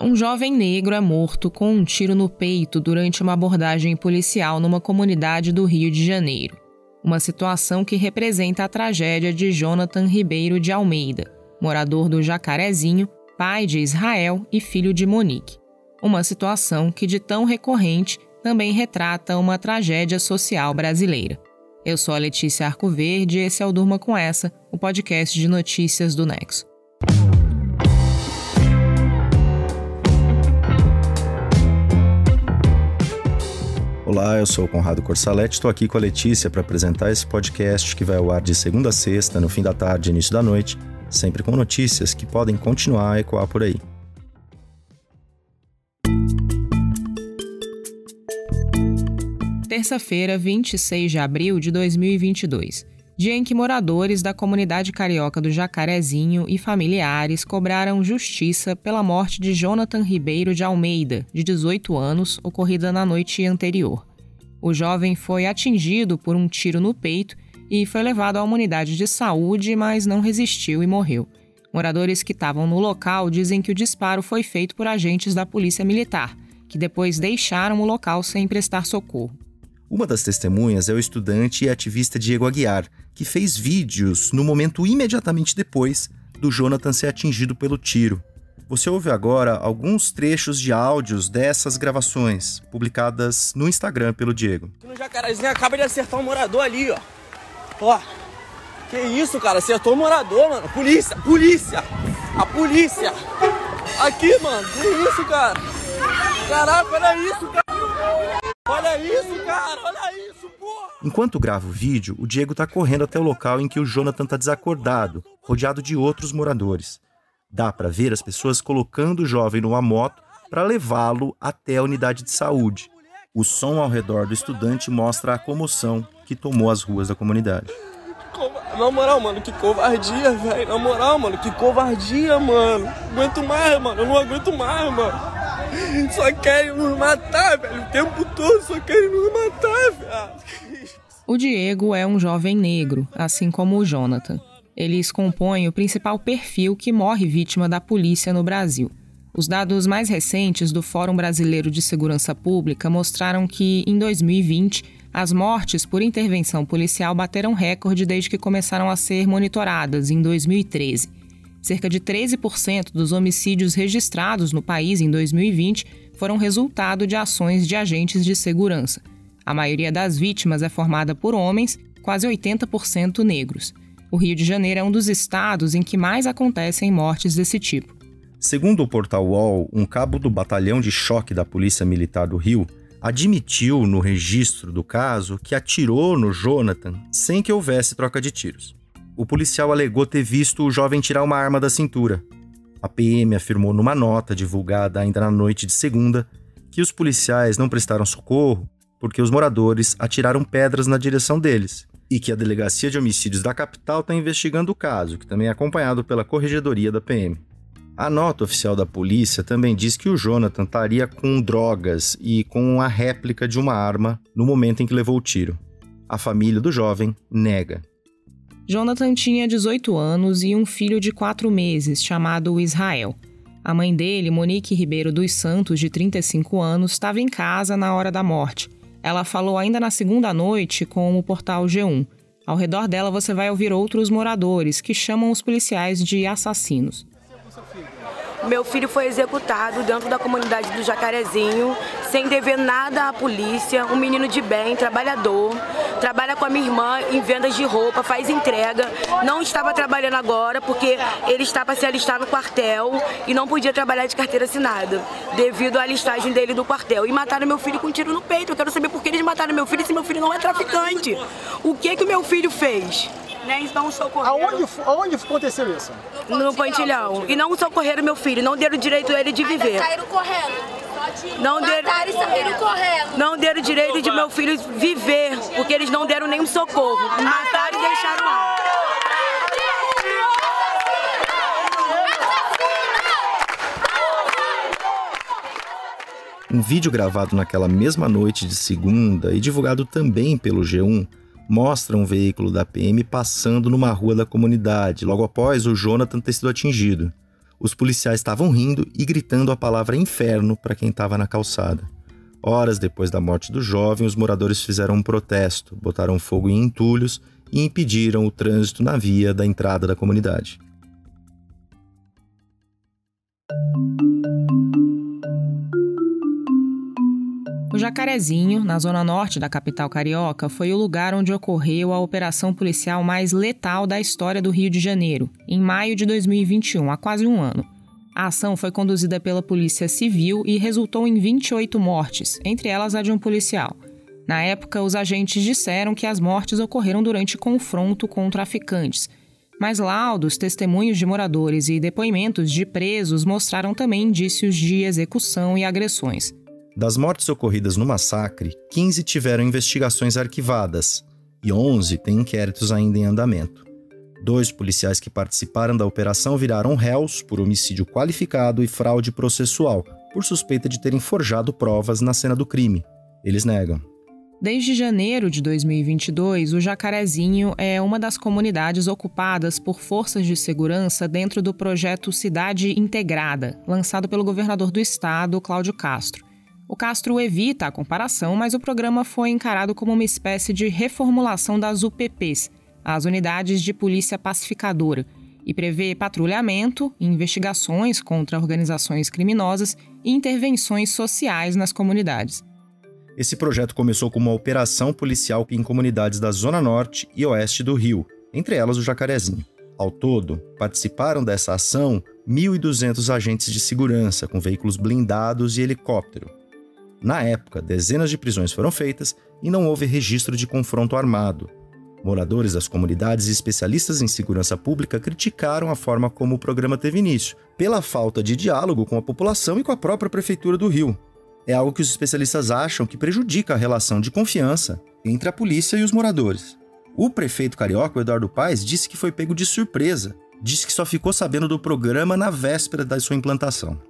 Um jovem negro é morto com um tiro no peito durante uma abordagem policial numa comunidade do Rio de Janeiro. Uma situação que representa a tragédia de Jonathan Ribeiro de Almeida, morador do Jacarezinho, pai de Israel e filho de Monique. Uma situação que, de tão recorrente, também retrata uma tragédia social brasileira. Eu sou a Letícia Arcoverde e esse é o Durma Com Essa, o podcast de notícias do Nexo. Olá, eu sou o Conrado Corsalete, estou aqui com a Letícia para apresentar esse podcast que vai ao ar de segunda a sexta, no fim da tarde e início da noite, sempre com notícias que podem continuar a ecoar por aí. Terça-feira, 26 de abril de 2022 dia em que moradores da comunidade carioca do Jacarezinho e familiares cobraram justiça pela morte de Jonathan Ribeiro de Almeida, de 18 anos, ocorrida na noite anterior. O jovem foi atingido por um tiro no peito e foi levado uma unidade de saúde, mas não resistiu e morreu. Moradores que estavam no local dizem que o disparo foi feito por agentes da Polícia Militar, que depois deixaram o local sem prestar socorro. Uma das testemunhas é o estudante e ativista Diego Aguiar, que fez vídeos no momento imediatamente depois do Jonathan ser atingido pelo tiro. Você ouve agora alguns trechos de áudios dessas gravações, publicadas no Instagram pelo Diego. No Jacarezinho acaba de acertar um morador ali, ó. Ó. Que isso, cara? Acertou o um morador, mano. Polícia, polícia! A polícia! Aqui, mano. Que isso, cara? Caraca, olha isso, cara! Olha isso, cara! Olha isso, porra! Enquanto grava o vídeo, o Diego tá correndo até o local em que o Jonathan tá desacordado, rodeado de outros moradores. Dá para ver as pessoas colocando o jovem numa moto para levá-lo até a unidade de saúde. O som ao redor do estudante mostra a comoção que tomou as ruas da comunidade. Na moral, mano, que covardia, velho. Na moral, mano, que covardia, mano. Não aguento mais, mano. Eu não aguento mais, mano. Só querem nos matar, velho. O tempo todo só querem nos matar, velho. O Diego é um jovem negro, assim como o Jonathan. Eles compõem o principal perfil que morre vítima da polícia no Brasil. Os dados mais recentes do Fórum Brasileiro de Segurança Pública mostraram que, em 2020, as mortes por intervenção policial bateram recorde desde que começaram a ser monitoradas, em 2013. Cerca de 13% dos homicídios registrados no país em 2020 foram resultado de ações de agentes de segurança. A maioria das vítimas é formada por homens, quase 80% negros. O Rio de Janeiro é um dos estados em que mais acontecem mortes desse tipo. Segundo o portal UOL, um cabo do batalhão de choque da Polícia Militar do Rio admitiu no registro do caso que atirou no Jonathan sem que houvesse troca de tiros o policial alegou ter visto o jovem tirar uma arma da cintura. A PM afirmou numa nota divulgada ainda na noite de segunda que os policiais não prestaram socorro porque os moradores atiraram pedras na direção deles e que a Delegacia de Homicídios da capital está investigando o caso, que também é acompanhado pela Corregedoria da PM. A nota oficial da polícia também diz que o Jonathan estaria com drogas e com a réplica de uma arma no momento em que levou o tiro. A família do jovem nega. Jonathan tinha 18 anos e um filho de 4 meses, chamado Israel. A mãe dele, Monique Ribeiro dos Santos, de 35 anos, estava em casa na hora da morte. Ela falou ainda na segunda noite com o portal G1. Ao redor dela você vai ouvir outros moradores que chamam os policiais de assassinos. Meu filho foi executado dentro da comunidade do Jacarezinho, sem dever nada à polícia, um menino de bem, trabalhador, trabalha com a minha irmã em vendas de roupa, faz entrega, não estava trabalhando agora porque ele está para se alistar no quartel e não podia trabalhar de carteira assinada, devido à listagem dele do quartel. E mataram meu filho com um tiro no peito. Eu quero saber por que eles mataram meu filho se meu filho não é traficante. O que que o meu filho fez? Nem não socorreram. Aonde, aonde aconteceu isso? No Pontilhão. E não socorreram meu filho, não deram direito a ele de viver. Ainda saíram correndo. Não deram, não deram direito de meu filho viver, porque eles não deram nenhum socorro. Mataram e deixaram lá. Um vídeo gravado naquela mesma noite de segunda e divulgado também pelo G1 mostra um veículo da PM passando numa rua da comunidade, logo após o Jonathan ter sido atingido. Os policiais estavam rindo e gritando a palavra inferno para quem estava na calçada. Horas depois da morte do jovem, os moradores fizeram um protesto, botaram fogo em entulhos e impediram o trânsito na via da entrada da comunidade. O Jacarezinho, na zona norte da capital carioca, foi o lugar onde ocorreu a operação policial mais letal da história do Rio de Janeiro, em maio de 2021, há quase um ano. A ação foi conduzida pela Polícia Civil e resultou em 28 mortes, entre elas a de um policial. Na época, os agentes disseram que as mortes ocorreram durante confronto com traficantes. Mas laudos, testemunhos de moradores e depoimentos de presos mostraram também indícios de execução e agressões. Das mortes ocorridas no massacre, 15 tiveram investigações arquivadas e 11 têm inquéritos ainda em andamento. Dois policiais que participaram da operação viraram réus por homicídio qualificado e fraude processual, por suspeita de terem forjado provas na cena do crime. Eles negam. Desde janeiro de 2022, o Jacarezinho é uma das comunidades ocupadas por forças de segurança dentro do projeto Cidade Integrada, lançado pelo governador do estado, Cláudio Castro. O Castro evita a comparação, mas o programa foi encarado como uma espécie de reformulação das UPPs, as Unidades de Polícia Pacificadora, e prevê patrulhamento, investigações contra organizações criminosas e intervenções sociais nas comunidades. Esse projeto começou como uma operação policial em comunidades da Zona Norte e Oeste do Rio, entre elas o Jacarezinho. Ao todo, participaram dessa ação 1.200 agentes de segurança com veículos blindados e helicóptero. Na época, dezenas de prisões foram feitas e não houve registro de confronto armado. Moradores das comunidades e especialistas em segurança pública criticaram a forma como o programa teve início, pela falta de diálogo com a população e com a própria Prefeitura do Rio. É algo que os especialistas acham que prejudica a relação de confiança entre a polícia e os moradores. O prefeito carioca, Eduardo Paes, disse que foi pego de surpresa. Disse que só ficou sabendo do programa na véspera da sua implantação.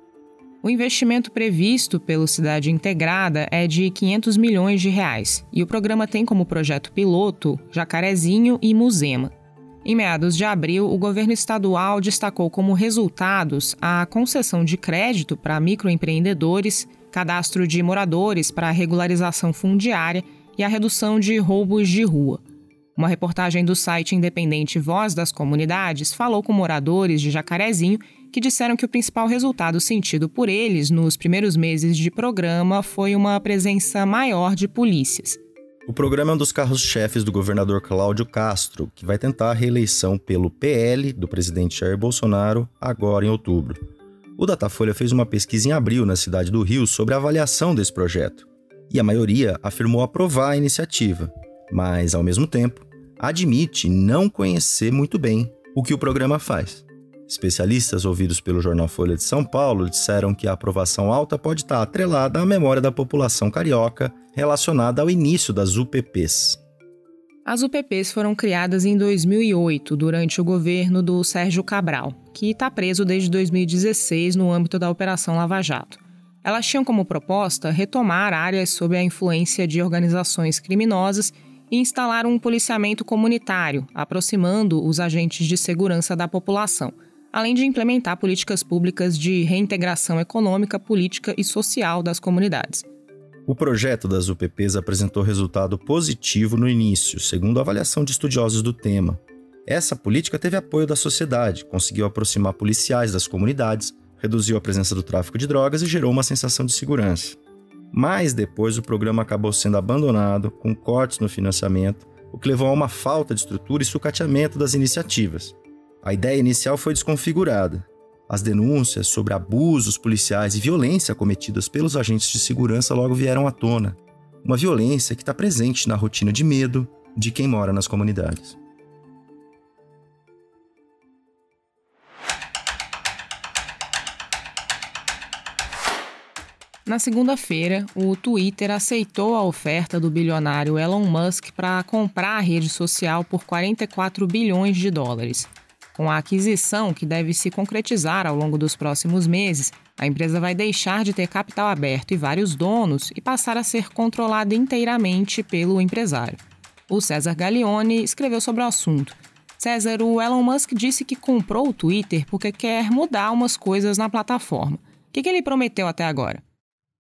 O investimento previsto pelo Cidade Integrada é de 500 milhões de reais e o programa tem como projeto piloto Jacarezinho e Muzema. Em meados de abril, o governo estadual destacou como resultados a concessão de crédito para microempreendedores, cadastro de moradores para regularização fundiária e a redução de roubos de rua. Uma reportagem do site independente Voz das Comunidades falou com moradores de Jacarezinho que disseram que o principal resultado sentido por eles nos primeiros meses de programa foi uma presença maior de polícias. O programa é um dos carros-chefes do governador Cláudio Castro, que vai tentar a reeleição pelo PL do presidente Jair Bolsonaro agora em outubro. O Datafolha fez uma pesquisa em abril na cidade do Rio sobre a avaliação desse projeto. E a maioria afirmou aprovar a iniciativa, mas, ao mesmo tempo, admite não conhecer muito bem o que o programa faz. Especialistas ouvidos pelo jornal Folha de São Paulo disseram que a aprovação alta pode estar atrelada à memória da população carioca relacionada ao início das UPPs. As UPPs foram criadas em 2008, durante o governo do Sérgio Cabral, que está preso desde 2016 no âmbito da Operação Lava Jato. Elas tinham como proposta retomar áreas sob a influência de organizações criminosas e instalar um policiamento comunitário, aproximando os agentes de segurança da população, além de implementar políticas públicas de reintegração econômica, política e social das comunidades. O projeto das UPPs apresentou resultado positivo no início, segundo a avaliação de estudiosos do tema. Essa política teve apoio da sociedade, conseguiu aproximar policiais das comunidades, reduziu a presença do tráfico de drogas e gerou uma sensação de segurança. Mas depois o programa acabou sendo abandonado, com cortes no financiamento, o que levou a uma falta de estrutura e sucateamento das iniciativas. A ideia inicial foi desconfigurada. As denúncias sobre abusos policiais e violência cometidas pelos agentes de segurança logo vieram à tona. Uma violência que está presente na rotina de medo de quem mora nas comunidades. Na segunda-feira, o Twitter aceitou a oferta do bilionário Elon Musk para comprar a rede social por 44 bilhões de dólares. Com a aquisição, que deve se concretizar ao longo dos próximos meses, a empresa vai deixar de ter capital aberto e vários donos e passar a ser controlada inteiramente pelo empresário. O César Gallione escreveu sobre o assunto. César, o Elon Musk disse que comprou o Twitter porque quer mudar umas coisas na plataforma. O que, que ele prometeu até agora?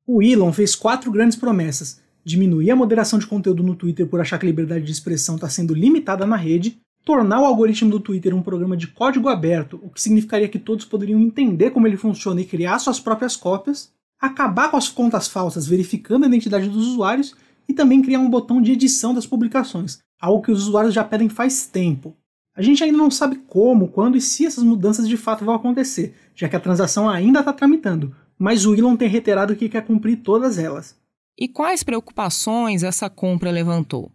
O Elon fez quatro grandes promessas: diminuir a moderação de conteúdo no Twitter por achar que a liberdade de expressão está sendo limitada na rede, tornar o algoritmo do Twitter um programa de código aberto, o que significaria que todos poderiam entender como ele funciona e criar suas próprias cópias, acabar com as contas falsas verificando a identidade dos usuários e também criar um botão de edição das publicações, algo que os usuários já pedem faz tempo. A gente ainda não sabe como, quando e se essas mudanças de fato vão acontecer, já que a transação ainda está tramitando, mas o Elon tem reiterado que quer cumprir todas elas. E quais preocupações essa compra levantou?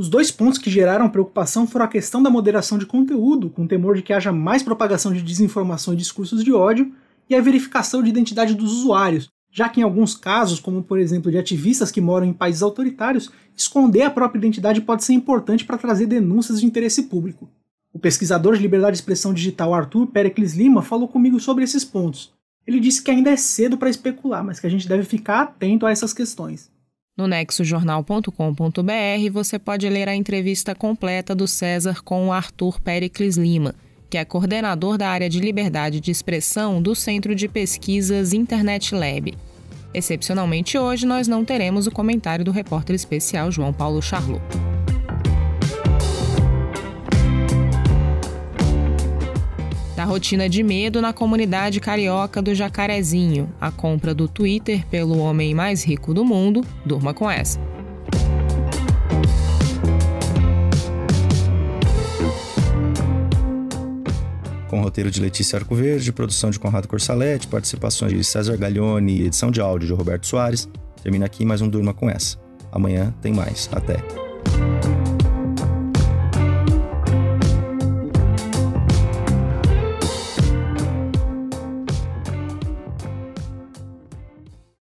Os dois pontos que geraram preocupação foram a questão da moderação de conteúdo, com temor de que haja mais propagação de desinformação e discursos de ódio, e a verificação de identidade dos usuários, já que em alguns casos, como por exemplo de ativistas que moram em países autoritários, esconder a própria identidade pode ser importante para trazer denúncias de interesse público. O pesquisador de liberdade de expressão digital Arthur Pericles Lima falou comigo sobre esses pontos. Ele disse que ainda é cedo para especular, mas que a gente deve ficar atento a essas questões. No nexojornal.com.br você pode ler a entrevista completa do César com o Arthur Pericles Lima, que é coordenador da área de liberdade de expressão do Centro de Pesquisas Internet Lab. Excepcionalmente hoje nós não teremos o comentário do repórter especial João Paulo Charlot. Rotina de medo na comunidade carioca do Jacarezinho, a compra do Twitter pelo homem mais rico do mundo, durma com essa. Com roteiro de Letícia Arcoverde, produção de Conrado Corsalete, participações de César Gaglione e edição de áudio de Roberto Soares. Termina aqui mais um Durma com essa. Amanhã tem mais. Até.